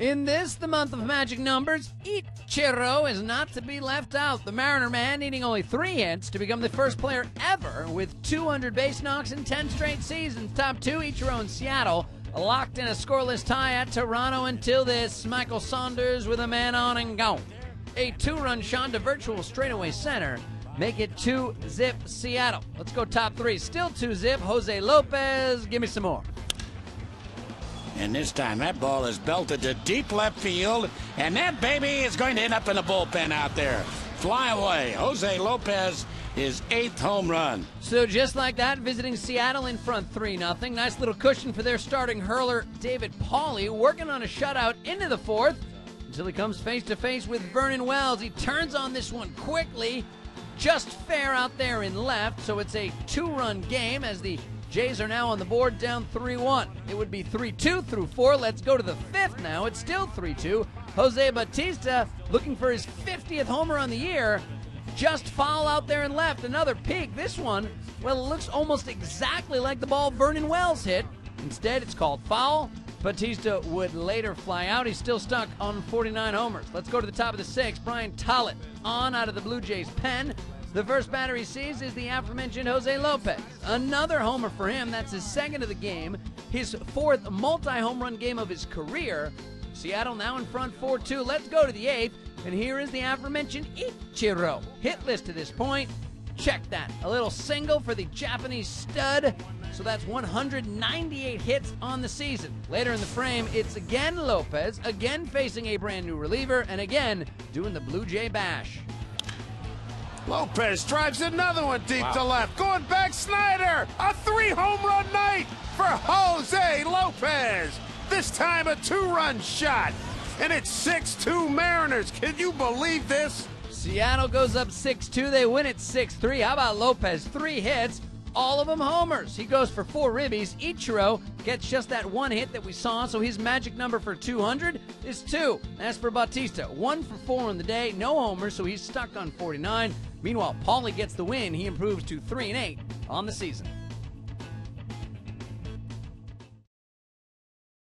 In this, the month of magic numbers, Ichiro is not to be left out. The Mariner man needing only three hits to become the first player ever with 200 base knocks in 10 straight seasons. Top two, Ichiro in Seattle. Locked in a scoreless tie at Toronto until this. Michael Saunders with a man on and gone. A two run shot to virtual straightaway center. Make it two zip Seattle. Let's go top three. Still two zip. Jose Lopez. Give me some more. And this time that ball is belted to deep left field, and that baby is going to end up in the bullpen out there. Fly away. Jose Lopez, his eighth home run. So just like that, visiting Seattle in front 3 0. Nice little cushion for their starting hurler, David Pauley, working on a shutout into the fourth until he comes face to face with Vernon Wells. He turns on this one quickly, just fair out there in left, so it's a two run game as the Jays are now on the board down 3 1. It would be 3 2 through 4. Let's go to the fifth now. It's still 3 2. Jose Bautista looking for his 50th homer on the year. Just foul out there and left. Another peak. This one, well, it looks almost exactly like the ball Vernon Wells hit. Instead, it's called foul. Bautista would later fly out. He's still stuck on 49 homers. Let's go to the top of the sixth. Brian Tallet on out of the Blue Jays pen. The first batter he sees is the aforementioned Jose Lopez. Another homer for him. That's his second of the game. His fourth multi home run game of his career. Seattle now in front 4 2. Let's go to the eighth. And here is the aforementioned Ichiro. Hitless to this point. Check that. A little single for the Japanese stud. So that's 198 hits on the season. Later in the frame, it's again Lopez, again facing a brand new reliever, and again doing the Blue Jay bash. Lopez drives another one deep wow. to left. Going back, Snider. A three home run night for Jose Lopez. This time a two run shot. And it's 6 2 Mariners. Can you believe this? Seattle goes up 6 2. They win it 6 3. How about Lopez? Three hits, all of them homers. He goes for four ribbies. Ichiro gets just that one hit that we saw, so his magic number for 200 is two. As for Bautista, one for four on the day, no homers, so he's stuck on 49. Meanwhile, Pauley gets the win. He improves to 3 and 8 on the season.